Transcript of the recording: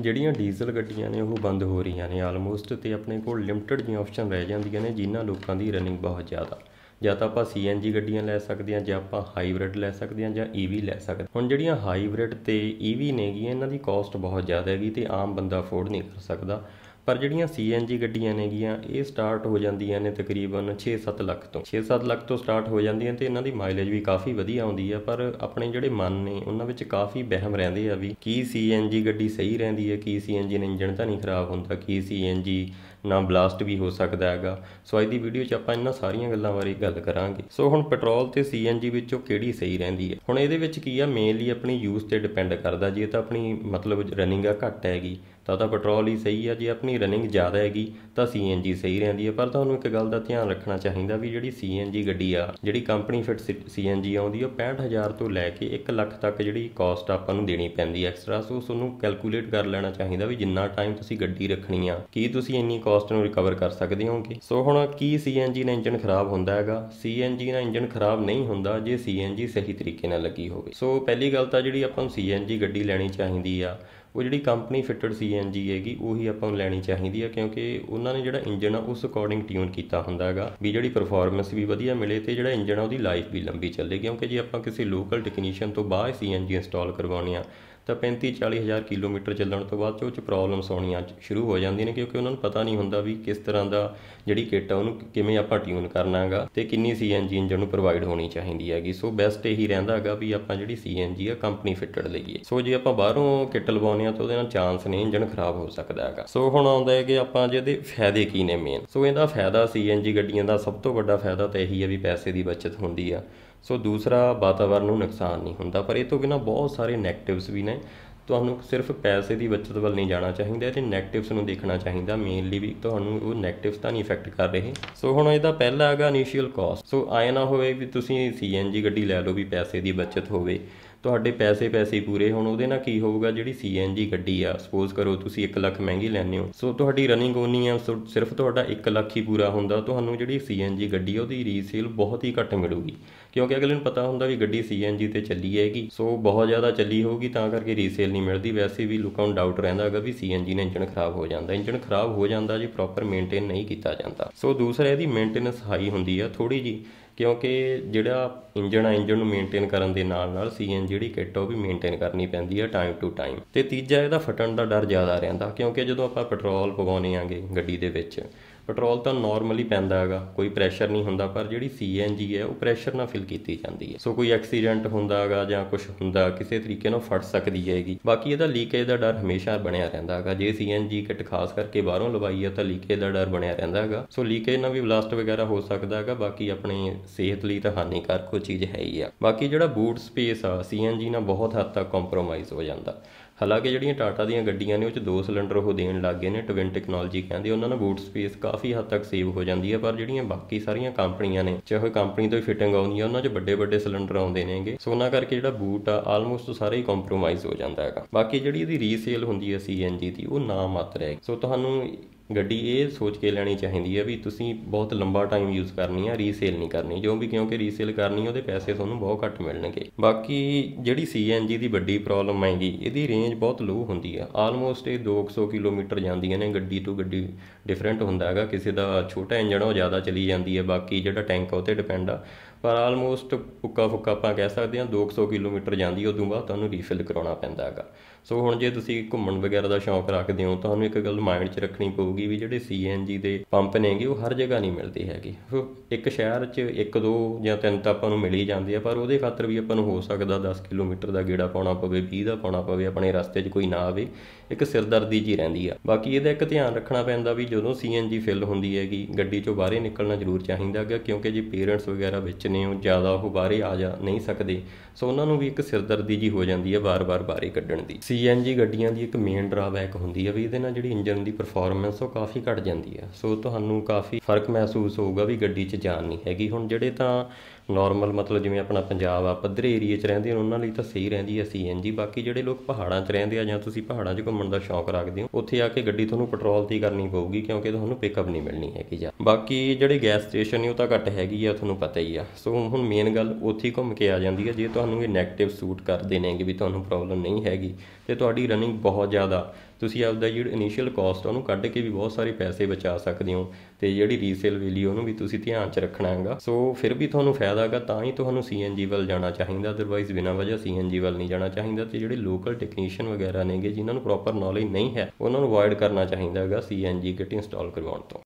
ਜਿਹੜੀਆਂ ਡੀਜ਼ਲ ਗੱਡੀਆਂ ਨੇ, ਉਹ ਬੰਦ ਹੋ ਰਹੀਆਂ ਨੇ। ਆਲਮੋਸਟ ਤੇ ਆਪਣੇ ਕੋਲ ਲਿਮਟਿਡ ਜਿਹੀਆਂ ਆਪਸ਼ਨ ਰਹਿ ਜਾਂਦੀਆਂ ਨੇ, ਜਿਨ੍ਹਾਂ ਲੋਕਾਂ ਦੀ ਰਨਿੰਗ ਬਹੁਤ ਜ਼ਿਆਦਾ। ਜਾਂ ਤਾਂ ਆਪਾਂ ਸੀਐਨਜੀ ਗੱਡੀਆਂ ਲੈ ਸਕਦੇ ਹਾਂ, ਜਾਂ ਆਪਾਂ ਹਾਈਬ੍ਰਿਡ ਲੈ ਸਕਦੇ ਹਾਂ, ਜਾਂ ਈਵੀ ਲੈ ਸਕਦੇ ਹੁਣ ਜਿਹੜੀਆਂ ਹਾਈਬ੍ਰਿਡ ਤੇ ਈਵੀ ਨੇਗੀਆਂ, ਇਹਨਾਂ ਦੀ ਕਾਸਟ ਬਹੁਤ ਜ਼ਿਆਦਾ ਹੈਗੀ ਤੇ ਆਮ ਬੰਦਾ ਅਫੋਰਡ ਨਹੀਂ ਕਰ ਸਕਦਾ। ਪਰ ਜਿਹੜੀਆਂ ਸੀਐਨਜੀ ਗੱਡੀਆਂ ਨੇਗੀਆਂ, ਇਹ ਸਟਾਰਟ ਹੋ ਜਾਂਦੀਆਂ ਨੇ ਤਕਰੀਬਨ 6-7 ਲੱਖ ਤੋਂ। 6-7 ਲੱਖ ਤੋਂ ਸਟਾਰਟ ਹੋ ਜਾਂਦੀਆਂ ਤੇ ਇਹਨਾਂ ਦੀ ਮਾਈਲੇਜ ਵੀ ਕਾਫੀ ਵਧੀਆ ਆਉਂਦੀ ਆ, ਪਰ ਆਪਣੇ ਜਿਹੜੇ ਮਨ ਨੇ, ਉਹਨਾਂ ਵਿੱਚ ਕਾਫੀ ਵਹਿਮ ਰਹਿੰਦੇ ਆ ਵੀ ਕੀ ਸੀਐਨਜੀ ਗੱਡੀ ਸਹੀ ਰਹਿੰਦੀ ਹੈ, ਕੀ ਸੀਐਨਜੀ ਨਾਲ ਇੰਜਨ ਤਾਂ ਨਹੀਂ ਖਰਾਬ ਹੁੰਦਾ, ਕੀ ਸੀਐਨਜੀ ਨਾ ਬਲਾਸਟ ਵੀ ਹੋ ਸਕਦਾ ਹੈਗਾ। ਸੋ ਅੱਜ ਦੀ ਵੀਡੀਓ 'ਚ ਆਪਾਂ ਇਹਨਾਂ ਸਾਰੀਆਂ ਗੱਲਾਂ ਬਾਰੇ ਗੱਲ ਕਰਾਂਗੇ। ਸੋ ਹੁਣ ਪੈਟਰੋਲ ਤੇ ਸੀਐਨਜੀ ਵਿੱਚੋਂ ਕਿਹੜੀ ਸਹੀ ਰਹਿੰਦੀ ਹੈ? ਹੁਣ ਇਹਦੇ ਵਿੱਚ ਕੀ ਆ? ਮੇਨਲੀ ਆਪਣੀ ਯੂਜ਼ ਤੇ ਡਿਪੈਂਡ ਕਰਦਾ। ਜੇ ਤਾਂ ਆਪਣੀ ਮਤਲਬ ਰਨਿੰਗ ਆ ਘੱਟ ਹੈਗੀ, ਤਾਂ ਤਾਂ ਪੈਟਰੋਲ ਹੀ ਸਹੀ ਆ। ਜੇ ਆਪਣੀ ਰਨਿੰਗ ਜ਼ਿਆਦਾ ਹੈਗੀ, ਤਾਂ ਸੀਐਨਜੀ ਸਹੀ ਰਹਿੰਦੀ ਹੈ ਪਰ ਤੁਹਾਨੂੰ ਇੱਕ ਗੱਲ ਦਾ ਧਿਆਨ ਰੱਖਣਾ ਚਾਹੀਦਾ ਵੀ ਜਿਹੜੀ ਸੀਐਨਜੀ ਗੱਡੀ ਆ, ਜਿਹੜੀ ਕੰਪਨੀ ਫਿਟ ਸੀਐਨਜੀ ਆਉਂਦੀ, ਉਹ 65000 ਤੋਂ ਲੈ ਕੇ 1 ਲੱਖ ਤੱਕ ਜਿਹੜੀ ਕਾਸਟ ਆਪਾਂ ਨੂੰ ਦੇਣੀ ਪੈਂਦੀ ਐਕਸਟਰਾ ਸੋ ਉਸ ਨੂੰ ਕੈਲਕੂਲੇਟ ਕਰ ਲੈਣਾ ਚਾਹੀਦਾ ਵੀ ਜਿੰਨਾ ਟਾਈਮ ਤੁਸੀਂ ਗੱਡੀ ਰੱਖਣੀ ਆ, ਕੀ ਤੁਸੀਂ ਇੰਨੀ ਕਾਸਟ ਨੂੰ ਰਿਕਵਰ ਕਰ ਸਕਦੇ ਹੋਗੇ ਸੋ ਹੁਣ ਕੀ ਸੀਐਨਜੀ ਨਾਲ ਇੰਜਨ ਖਰਾਬ ਹੁੰਦਾ ਹੈਗਾ? ਸੀਐਨਜੀ ਨਾਲ ਇੰਜਨ ਖਰਾਬ ਨਹੀਂ ਹੁੰਦਾ ਜੇ ਸੀਐਨਜੀ ਸਹੀ ਤਰੀਕੇ ਨਾਲ ਲੱਗੀ ਹੋਵੇ। ਸੋ ਪਹਿਲੀ ਗੱਲ ਤਾਂ ਜਿਹੜੀ ਆਪਾਂ ਨੂੰ ਸੀਐਨਜੀ ਗੱਡੀ ਲੈਣੀ ਚਾਹੀਦੀ ਆ, ਉਹ ਜਿਹੜੀ ਕੰਪਨੀ ਫਿਟਡ ਸੀਐਨਜੀ ਹੈਗੀ, ਉਹੀ ਆਪਾਂ ਨੂੰ ਲੈਣੀ ਚਾਹੀਦੀ ਹੈ ਕਿਉਂਕਿ ਉਹਨਾਂ ਨੇ ਜਿਹੜਾ ਇੰਜਨ ਆ, ਉਸ ਅਕੋਰਡਿੰਗ ਟਿਊਨ ਕੀਤਾ ਹੁੰਦਾ ਹੈਗਾ। ਵੀ ਜਿਹੜੀ ਪਰਫਾਰਮੈਂਸ ਵੀ ਵਧੀਆ ਮਿਲੇ ਤੇ ਜਿਹੜਾ ਇੰਜਨ ਆ, ਉਹਦੀ ਲਾਈਫ ਵੀ ਲੰਬੀ ਚੱਲੇ, ਕਿਉਂਕਿ ਜੇ ਆਪਾਂ ਕਿਸੇ ਲੋਕਲ ਟੈਕਨੀਸ਼ੀਅਨ ਤੋਂ ਬਾਅਦ ਸੀਐਨਜੀ ਇੰਸਟਾਲ ਕਰਵਾਉਣੀ ਆ ਤਾਂ 35 40 ਹਜ਼ਾਰ ਕਿਲੋਮੀਟਰ ਚੱਲਣ ਤੋਂ ਬਾਅਦ 'ਚ ਉਹ 'ਚ ਪ੍ਰੋਬਲਮਸ ਆਉਣੀਆਂ ਸ਼ੁਰੂ ਹੋ ਜਾਂਦੀਆਂ ਨੇ ਕਿਉਂਕਿ ਉਹਨਾਂ ਨੂੰ ਪਤਾ ਨਹੀਂ ਹੁੰਦਾ ਵੀ ਕਿਸ ਤਰ੍ਹਾਂ ਦਾ ਜਿਹੜੀ ਕਿੱਟ ਆ ਉਹਨੂੰ ਕਿਵੇਂ ਆਪਾਂ ਟਿਊਨ ਕਰਨਾ ਹੈਗਾ ਤੇ ਕਿੰਨੀ ਸੀਐਨਜੀ ਇੰਜਨ ਨੂੰ ਪ੍ਰੋਵਾਈਡ ਹੋਣੀ ਚਾਹੀਦੀ ਹੈਗੀ। ਸੋ ਬੈਸਟ ਇਹੀ ਰਹਿੰਦਾ ਹੈਗਾ ਵੀ ਆਪਾਂ ਜਿਹੜੀ ਸੀਐਨਜੀ ਆ ਕੰਪਨੀ ਫਿਟਡ ਲਈਏ। ਸੋ ਜੇ ਆਪਾਂ ਬਾਹਰੋਂ ਕਿੱਟ ਲਵਾਉਂਦੇ ਆ ਤਾਂ ਉਹਦੇ ਨਾਲ ਚਾਂਸ ਨੇ ਇੰਜਨ ਖਰਾਬ ਹੋ ਸਕਦਾ ਹੈਗਾ। ਸੋ ਹੁਣ ਆਉਂਦਾ ਹੈ ਕਿ ਆਪਾਂ ਜਿਹਦੇ ਫਾਇਦੇ ਕੀ ਨੇ ਮੇਨ ਸੋ ਇਹਦਾ ਫਾਇਦਾ ਸੀਐਨਜੀ ਗੱਡੀਆਂ ਦਾ ਸਭ ਤੋਂ ਵੱਡਾ ਫਾਇਦਾ ਤਾਂ ਇਹੀ ਹੈ ਵੀ ਪੈਸੇ ਦੀ ਬਚਤ ਹੁੰਦੀ ਆ। ਸੋ ਦੂਸਰਾ ਵਾਤਾਵਰਨ ਨੂੰ ਨੁਕਸਾਨ ਨਹੀਂ ਹੁੰਦਾ, ਪਰ ਇਹ ਤੋਂ ਬਿਨਾ ਬਹੁਤ ਸਾਰੇ ਨੈਗੇਟਿਵਸ ਵੀ ਨੇ। ਤੁਹਾਨੂੰ ਸਿਰਫ ਪੈਸੇ ਦੀ ਬਚਤ ਵੱਲ ਨਹੀਂ ਜਾਣਾ ਚਾਹੀਦਾ ਤੇ ਨੈਗੇਟਿਵਸ ਨੂੰ ਦੇਖਣਾ ਚਾਹੀਦਾ। ਮੇਨਲੀ ਵੀ ਤੁਹਾਨੂੰ ਉਹ ਨੈਗੇਟਿਵਸ ਤਾਂ ਨਹੀਂ ਇਫੈਕਟ ਕਰ ਰਹੇ। ਸੋ ਹੁਣ ਇਹਦਾ ਪਹਿਲਾ ਹੈਗਾ ਇਨੀਸ਼ੀਅਲ ਕਾਸਟ ਸੋ ਆਏ ਨਾ ਹੋਵੇ ਵੀ ਤੁਸੀਂ ਸੀਐਨਜੀ ਗੱਡੀ ਲੈ ਲਓ ਵੀ ਪੈਸੇ ਦੀ ਬਚਤ ਹੋਵੇ। ਤੁਹਾਡੇ ਪੈਸੇ ਪੈਸੇ ਪੂਰੇ, ਹੁਣ ਉਹਦੇ ਨਾਲ ਕੀ ਹੋਊਗਾ? ਜਿਹੜੀ ਸੀਐਨਜੀ ਗੱਡੀ ਆ ਸਪੋਜ਼ ਕਰੋ ਤੁਸੀਂ 1 ਲੱਖ ਮਹਿੰਗੀ ਲੈਂਦੇ ਹੋ, ਸੋ ਤੁਹਾਡੀ ਰਨਿੰਗ ਓਨੀ ਆ, ਸੋ ਸਿਰਫ ਤੁਹਾਡਾ 1 ਲੱਖ ਹੀ ਪੂਰਾ ਹੁੰਦਾ, ਤੁਹਾਨੂੰ ਜਿਹੜੀ ਸੀਐਨਜੀ ਗੱਡੀ ਆ, ਉਹਦੀ ਰੀਸੇਲ ਬਹੁਤ ਹੀ ਘੱਟ ਮਿਲੂਗੀ। ਕਿਉਂਕਿ ਅਗਲੇ ਨੂੰ ਪਤਾ ਹੁੰਦਾ ਵੀ ਗੱਡੀ ਸੀਐਨਜੀ ਤੇ ਚੱਲੀ ਹੈਗੀ, ਸੋ ਬਹੁਤ ਜ਼ਿਆਦਾ ਚੱਲੀ ਹੋਊਗੀ, ਤਾਂ ਕਰਕੇ ਰੀਸੇਲ ਨਹੀਂ ਮਿਲਦੀ। ਵੈਸੇ ਵੀ ਲੋਕਾਂ ਨੂੰ ਡਾਊਟ ਰਹਿੰਦਾ ਹੈਗਾ ਵੀ ਸੀਐਨਜੀ ਨਾਲ ਇੰਜਨ ਖਰਾਬ ਹੋ ਜਾਂਦਾ। ਇੰਜਨ ਖਰਾਬ ਹੋ ਜਾਂਦਾ ਜੇ ਪ੍ਰੋਪਰ ਮੇਨਟੇਨ ਨਹੀਂ ਕੀਤਾ ਜਾਂਦਾ। ਸੋ ਦੂਸਰਾ, ਇਹਦੀ ਮੇਨਟੇਨੈਂਸ ਹਾਈ ਹੁੰਦੀ ਆ ਥੋੜੀ ਜੀ ਕਿਉਂਕਿ ਜਿਹੜਾ ਇੰਜਨ ਆ ਇੰਜਨ ਨੂੰ ਮੇਨਟੇਨ ਕਰਨ ਦੇ ਨਾਲ ਨਾਲ ਸੀਐਨ ਜਿਹੜੀ ਕਿੱਟ ਉਹ ਵੀ ਮੇਨਟੇਨ ਕਰਨੀ ਪੈਂਦੀ ਆ ਟਾਈਮ ਟੂ ਟਾਈਮ ਤੇ ਤੀਜਾ, ਇਹਦਾ ਫਟਣ ਦਾ ਡਰ ਜ਼ਿਆਦਾ ਰਹਿੰਦਾ, ਕਿਉਂਕਿ ਜਦੋਂ ਆਪਾਂ ਪੈਟਰੋਲ ਪਵਾਉਨੇ ਆਂਗੇ ਗੱਡੀ ਦੇ ਵਿੱਚ ਪੈਟਰੋਲ ਤਾਂ ਨਾਰਮਲੀ ਪੈਂਦਾ ਹੈਗਾ, ਕੋਈ ਪ੍ਰੈਸ਼ਰ ਨਹੀਂ ਹੁੰਦਾ, ਪਰ ਜਿਹੜੀ ਸੀਐਨਜੀ ਹੈ, ਉਹ ਪ੍ਰੈਸ਼ਰ ਨਾਲ ਫਿਲ ਕੀਤੀ ਜਾਂਦੀ ਹੈ। ਸੋ ਕੋਈ ਐਕਸੀਡੈਂਟ ਹੁੰਦਾ ਹੈਗਾ ਜਾਂ ਕੁਝ ਹੁੰਦਾ, ਕਿਸੇ ਤਰੀਕੇ ਨਾਲ ਫਟ ਸਕਦੀ ਹੈਗੀ। ਬਾਕੀ ਇਹਦਾ ਲੀਕੇਜ ਦਾ ਡਰ ਹਮੇਸ਼ਾ ਬਣਿਆ ਰਹਿੰਦਾ ਹੈਗਾ। ਜੇ ਸੀਐਨਜੀ ਕਿਟ ਖਾਸ ਕਰਕੇ ਬਾਹਰੋਂ ਲਵਾਈ ਹੈ, ਤਾਂ ਲੀਕੇਜ ਦਾ ਡਰ ਬਣਿਆ ਰਹਿੰਦਾ ਹੈਗਾ। ਸੋ ਲੀਕੇਜ ਨਾਲ ਵੀ ਬਲਾਸਟ ਵਗੈਰਾ ਹੋ ਸਕਦਾ ਹੈਗਾ, ਬਾਕੀ ਆਪਣੇ ਸਿਹਤ ਲਈ ਤਾਂ ਹਾਨੀਕਾਰਕ ਉਹ ਚੀਜ਼ ਹੈ ਹੀ ਆ। ਬਾਕੀ ਜਿਹੜਾ ਬੂਟ ਸਪੇਸ ਆ ਸੀਐਨਜੀ ਨਾਲ ਬਹੁਤ ਹੱਦ ਤੱਕ ਕੰਪਰੋਮਾਈਜ਼ ਹੋ ਜਾਂਦਾ। ਹਾਲਾਂਕਿ ਜਿਹੜੀਆਂ ਟਾਟਾ ਦੀਆਂ ਗੱਡੀਆਂ ਨੇ ਉਹ ਚ ਦੋ ਸਿਲੰਡਰ ਉਹ ਦੇਣ ਲੱਗ ਗਏ ਨੇ, ਟਵਿਨ ਟੈਕਨੋਲੋਜੀ ਕਹਿੰਦੇ ਉਹਨਾਂ ਨਾਲ ਬੂਟ ਸਪੇਸ ਕਾਫੀ ਹੱਦ ਤੱਕ ਸੇਵ ਹੋ ਜਾਂਦੀ ਹੈ, ਪਰ ਜਿਹੜੀਆਂ ਬਾਕੀ ਸਾਰੀਆਂ ਕੰਪਨੀਆਂ ਨੇ, ਚਾਹੇ ਕੰਪਨੀ ਤੋਂ ਹੀ ਫਿਟਿੰਗ ਆਉਂਦੀ ਹੈ ਉਹਨਾਂ 'ਚ ਵੱਡੇ ਵੱਡੇ ਸਿਲੰਡਰ ਆਉਂਦੇ ਨੇਗੇ ਸੋ ਉਹਨਾਂ ਕਰਕੇ ਜਿਹੜਾ ਬੂਟ ਆ ਆਲਮੋਸਟ ਸਾਰੇ ਹੀ ਕੰਪਰੋਮਾਈਜ਼ ਹੋ ਜਾਂਦਾ ਹੈਗਾ। ਬਾਕੀ ਜਿਹੜੀ ਇਹਦੀ ਰੀਸੇਲ ਹੁੰਦੀ ਹੈ ਸੀਐਨਜੀ ਦੀ, ਉਹ ਨਾ ਮਾਤਰ ਹੈ ਸੋ ਤੁਹਾਨੂੰ ਗੱਡੀ ਇਹ ਸੋਚ ਕੇ ਲੈਣੀ ਚਾਹੀਦੀ ਹੈ ਵੀ ਤੁਸੀਂ ਬਹੁਤ ਲੰਬਾ ਟਾਈਮ ਯੂਜ਼ ਕਰਨੀ ਆ ਰੀਸੇਲ ਨਹੀਂ ਕਰਨੀ। ਜੋ ਵੀ ਕਿਉਂਕਿ ਰੀਸੇਲ ਕਰਨੀ, ਉਹਦੇ ਪੈਸੇ ਤੁਹਾਨੂੰ ਬਹੁਤ ਘੱਟ ਮਿਲਣਗੇ। ਬਾਕੀ ਜਿਹੜੀ ਸੀਐਨਜੀ ਦੀ ਵੱਡੀ ਪ੍ਰੋਬਲਮ ਹੈਗੀ, ਇਹਦੀ ਰੇਂਜ ਬਹੁਤ ਲੋ ਹੁੰਦੀ ਆ। ਆਲਮੋਸਟ ਇਹ 200 ਕਿਲੋਮੀਟਰ ਜਾਂਦੀਆਂ ਨੇ, ਗੱਡੀ ਤੋਂ ਗੱਡੀ ਡਿਫਰੈਂਟ ਹੁੰਦਾ ਹੈਗਾ। ਕਿਸੇ ਦਾ ਛੋਟਾ ਇੰਜਣ ਉਹ ਜ਼ਿਆਦਾ ਚਲੀ ਜਾਂਦੀ ਹੈ। ਬਾਕੀ ਜਿਹੜਾ ਟੈਂਕ ਉਹ ਤੇ ਡਿਪੈਂਡ ਆ। ਪਰ ਆਲਮੋਸਟ ਪੁੱਕਾ ਫੁੱਕਾ ਆਪਾਂ ਕਹਿ ਸਕਦੇ ਹਾਂ 200 ਕਿਲੋਮੀਟਰ ਜਾਂਦੀ ਉਦੋਂ ਬਾਅਦ ਤੁਹਾਨੂੰ ਰੀਫਿਲ ਕਰਾਉਣਾ ਪੈਂਦਾ ਹੈਗਾ। ਸੋ ਹੁਣ ਜੇ ਤੁਸੀਂ ਘੁੰਮਣ ਵਗੈਰਾ ਦਾ ਸ਼ੌਂਕ ਰੱਖਦੇ ਹੋ, ਤੁਹਾਨੂੰ ਇੱਕ ਗੱਲ ਮਾਈਂਡ 'ਚ ਰੱਖਣੀ ਪਊਗੀ ਵੀ ਜਿਹੜੇ ਸੀਐਨਜੀ ਦੇ ਪੰਪ ਨੇਗੇ, ਉਹ ਹਰ ਜਗ੍ਹਾ ਨਹੀਂ ਮਿਲਦੇ ਹੈਗੇ। ਸੋ ਇੱਕ ਸ਼ਹਿਰ 'ਚ ਇੱਕ ਦੋ ਜਾਂ ਤਿੰਨ ਤਾਂ ਆਪਾਂ ਨੂੰ ਮਿਲ ਹੀ ਜਾਂਦੇ ਆ, ਪਰ ਉਹਦੇ ਖਾਤਰ ਵੀ ਆਪਾਂ ਨੂੰ ਹੋ ਸਕਦਾ 10 ਕਿਲੋਮੀਟਰ ਦਾ ਗੇੜਾ ਪਾਉਣਾ ਪਵੇ 20 ਦਾ ਪਾਉਣਾ ਪਵੇ, ਆਪਣੇ ਰਸਤੇ 'ਚ ਕੋਈ ਨਾ ਆਵੇ, ਇੱਕ ਸਿਰਦਰਦੀ ਜੀ ਰਹਿੰਦੀ ਆ। ਬਾਕੀ ਇਹਦਾ ਇੱਕ ਧਿਆਨ ਰੱਖਣਾ ਪੈਂਦਾ ਵੀ ਜਦੋਂ ਸੀਐਨਜੀ ਫਿਲ ਹੁੰਦੀ ਹੈਗੀ, ਗੱਡੀ 'ਚੋਂ ਬਾਹਰ ਨਿਕਲਣਾ ਜ਼ਰੂਰ ਚਾਹੀਦਾ ਹੈਗਾ, ਕਿਉਂਕਿ ਜੇ ਪੇਰੈਂਟਸ ਵਗੈਰਾ ਵਿੱਚ ਨੇ ਉਹ ਜ਼ਿਆਦਾ ਉਹ ਬਾਹਰੇ ਆ ਜਾ, ਨਹੀਂ ਸਕਦੇ। ਸੋ ਉਹਨਾਂ ਨੂੰ ਵੀ ਇੱਕ ਸਿਰਦਰਦੀ ਜੀ ਹੋ ਜਾਂਦੀ ਹੈ ਵਾਰ-ਵਾਰ ਬਾਹਰੇ ਕੱਢਣ ਦੀ। ਸੀਐਨਜੀ ਗੱਡੀਆਂ ਦੀ ਇੱਕ ਮੇਨ ਡਰਾਬੈਕ ਹੁੰਦੀ ਹੈ ਵੀ ਇਹਦੇ ਨਾਲ ਜਿਹੜੀ ਇੰਜਨ ਦੀ ਪਰਫਾਰਮੈਂਸ ਉਹ ਕਾਫੀ ਘਟ ਜਾਂਦੀ ਹੈ। ਸੋ ਤੁਹਾਨੂੰ ਕਾਫੀ ਫ਼ਰਕ ਮਹਿਸੂਸ ਹੋਊਗਾ ਵੀ ਗੱਡੀ 'ਚ ਜਾਨ ਨਹੀਂ ਹੈਗੀ। ਹੁਣ ਜਿਹੜੇ ਤਾਂ ਨਾਰਮਲ ਮਤਲਬ ਜਿਵੇਂ ਆਪਣਾ ਪੰਜਾਬ ਆ, ਪੱਧਰੇ ਏਰੀਆ 'ਚ ਰਹਿੰਦੇ ਹਨ ਉਹਨਾਂ ਲਈ ਤਾਂ ਸਹੀ ਰਹਿੰਦੀ ਹੈ ਸੀਐਨਜੀ ਬਾਕੀ ਜਿਹੜੇ ਲੋਕ ਪਹਾੜਾਂ 'ਚ ਰਹਿੰਦੇ ਆ ਜਾਂ ਤੁਸੀਂ ਪਹਾੜਾਂ 'ਚ ਘੁੰਮਣ ਦਾ ਸ਼ੌਂਕ ਰੱਖਦੇ ਹੋ, ਉੱਥੇ ਆ ਕੇ ਗੱਡੀ ਤੁਹਾਨੂੰ ਪੈਟਰੋਲ ਤੇ ਕਰਨੀ ਪਊਗੀ ਕਿਉਂਕਿ ਤੁਹਾਨੂੰ ਪਿਕਅਪ ਨਹੀਂ ਮਿਲਣੀ ਹੈਗੀ ਜਾਂ। ਬਾਕੀ ਜਿਹੜੇ ਗੈਸ ਸਟੇਸ਼ਨ ਨੇ ਉਹ ਤਾਂ ਘੱਟ ਹੈਗੀ ਆ, ਤੁਹਾਨੂੰ ਪਤਾ ਹੀ ਆ। ਸੋ ਹੁਣ ਮੇਨ ਗੱਲ ਉੱਥੇ ਹੀ ਘੁੰਮ ਕੇ ਆ ਜਾਂਦੀ ਹੈ ਜੇ ਤੁਹਾਨੂੰ ਇਹ 네ਗੇਟਿਵ ਸੂਟ ਕਰਦੇ ਨੇਗੇ ਵੀ ਤੁਹਾਨੂੰ ਪ੍ਰੋਬਲਮ ਨਹੀਂ ਹੈਗੀ, ਤੇ ਤੁਹਾਡੀ ਰਨਿੰਗ ਬਹੁਤ ਜ਼ਿਆਦਾ ਤੁਸੀਂ ਆਪਦਾ ਜਿਹੜੀ ਇਨੀਸ਼ੀਅਲ ਕਾਸਟ ਉਹਨੂੰ ਕੱਢ ਕੇ ਵੀ ਬਹੁਤ ਸਾਰੇ ਪੈਸੇ ਬਚਾ ਸਕਦੇ ਹੋ ਤੇ ਜਿਹੜੀ ਰੀਸੇਲ ਵੈਲਿਊ ਉਹਨੂੰ ਵੀ ਤੁਸੀਂ ਧਿਆਨ 'ਚ ਰੱਖਣਾ ਹੈਗਾ। ਸੋ ਫਿਰ ਵੀ ਤੁਹਾਨੂੰ ਫਾਇਦਾ ਹੈਗਾ, ਤਾਂ ਹੀ ਤੁਹਾਨੂੰ ਸੀਐਨਜੀ ਵੱਲ ਜਾਣਾ ਚਾਹੀਦਾ ਅਦਰਵਾਈਜ਼ ਬਿਨਾਂ ਵਜ੍ਹਾ ਸੀਐਨਜੀ ਵੱਲ ਨਹੀਂ ਜਾਣਾ ਚਾਹੀਦਾ ਤੇ ਜਿਹੜੇ ਲੋਕਲ ਟੈਕਨੀਸ਼ੀਅਨ ਵਗੈਰਾ ਨੇਗੇ, ਜਿਨ੍ਹਾਂ ਨੂੰ ਪ੍ਰੋਪਰ ਨੌਲੇਜ ਨਹੀਂ ਹੈ, ਉਹਨਾਂ ਨੂੰ ਅਵੋਇਡ ਕਰਨਾ ਚਾਹੀਦਾ ਹੈਗਾ ਸੀਐਨਜੀ ਕਿਟ ਇੰਸਟਾਲ ਕਰਵਾਉਣ ਤੋਂ।